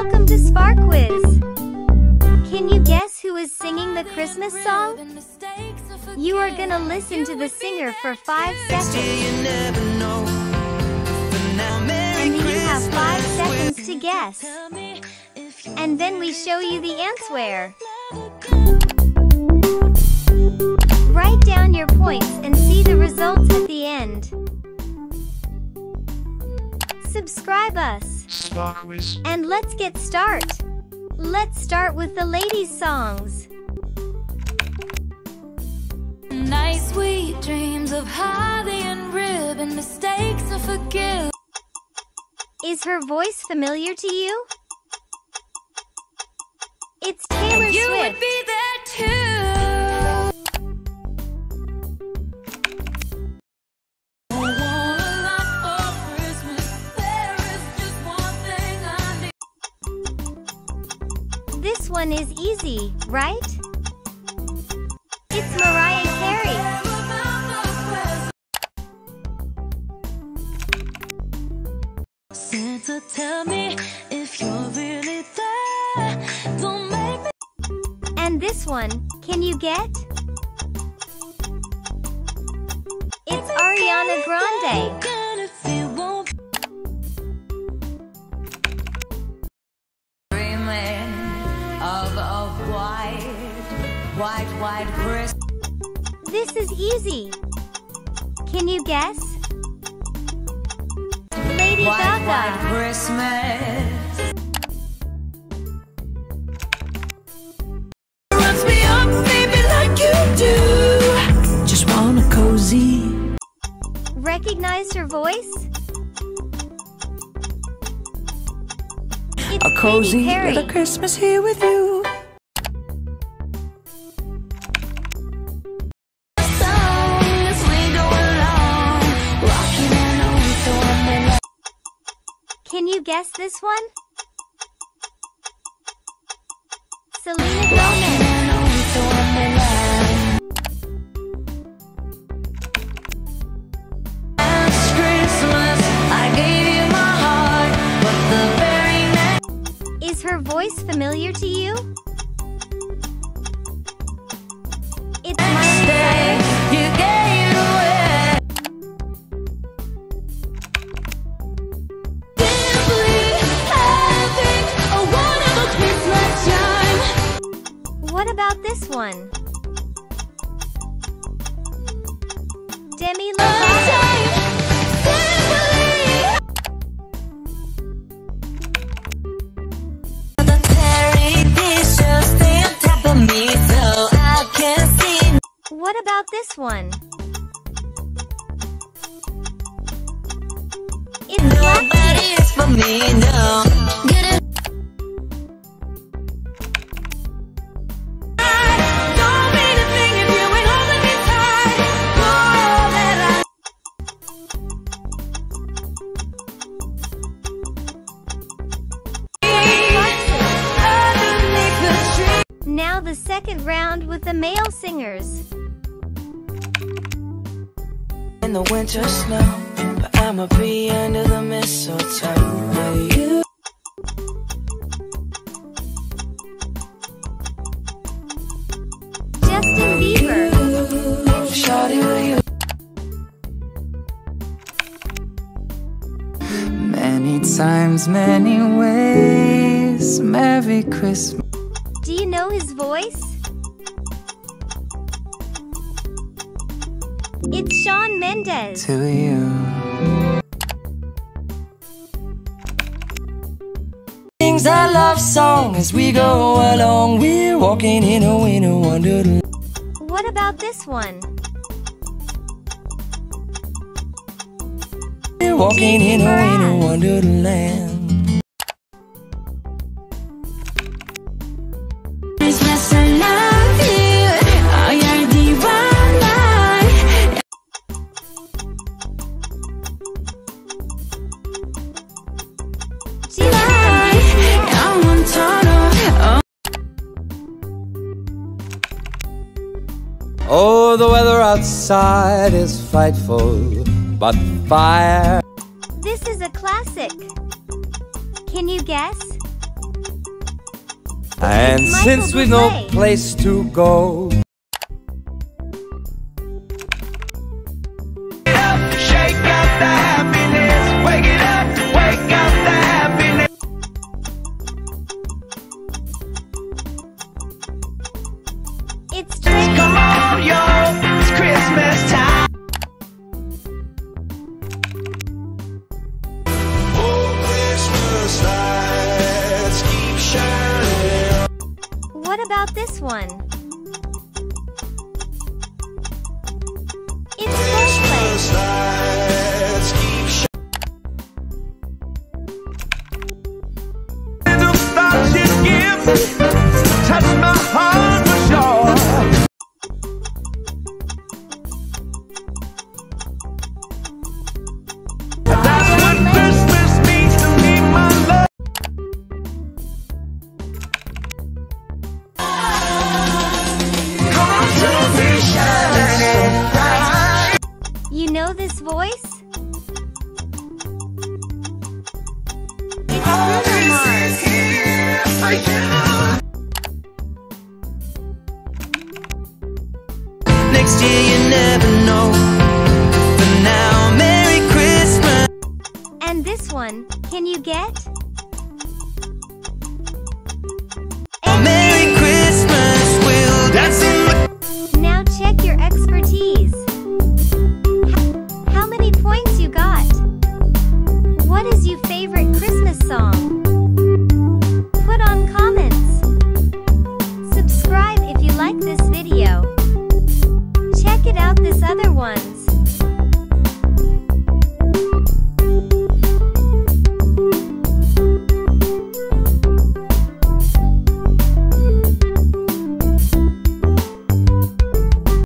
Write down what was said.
Welcome to SparQuiz. Can you guess who is singing the Christmas song? You are gonna listen to the singer for 5 seconds. And you have 5 seconds to guess. And then we show you the answer. Write down your points and see the results at the end. Subscribe us. Quiz. And let's get start. Let's start with the ladies' songs. Nice sweet dreams of holly and ribbon, mistakes to forgive. Is her voice familiar to you? It's Taylor You Swift. would be there too. One is easy, right? It's Mariah Carey. Santa, tell me if you're really there. Don't make me And this one, can you get? It's Ariana Grande. A white, white, white Christmas. This is easy. Can you guess? Lady White, white Gaga. Christmas. Runs me up, baby, like you do. Just want a cozy. Recognize her voice? It's A cozy Katy Perry. little Christmas here with you. Can you guess this one? Selena Gomez. Is her voice familiar to you? One? Demi Lovato. What about this one? It's Blackpink. for me, no. Now the second round with the male singers. in the winter snow, but I'ma be under the mistletoe with you. Justin Bieber. Shawty with you. Many times, many ways. Merry Christmas know his voice? It's Shawn Mendes. to you. Sings a love song as we go along. We're walking in a winter wonderland. What about this one? We're walking in a winter wonderland. The weather outside is frightful, but fire. This is a classic. Can you guess? And Michael since we've no place to go, Wake it up, Shake What about this one? It's know this voice? Next year you never know For now, Merry Christmas And this one, can you get? favorite Christmas song. Put on comments. Subscribe if you like this video. Check it out this other one.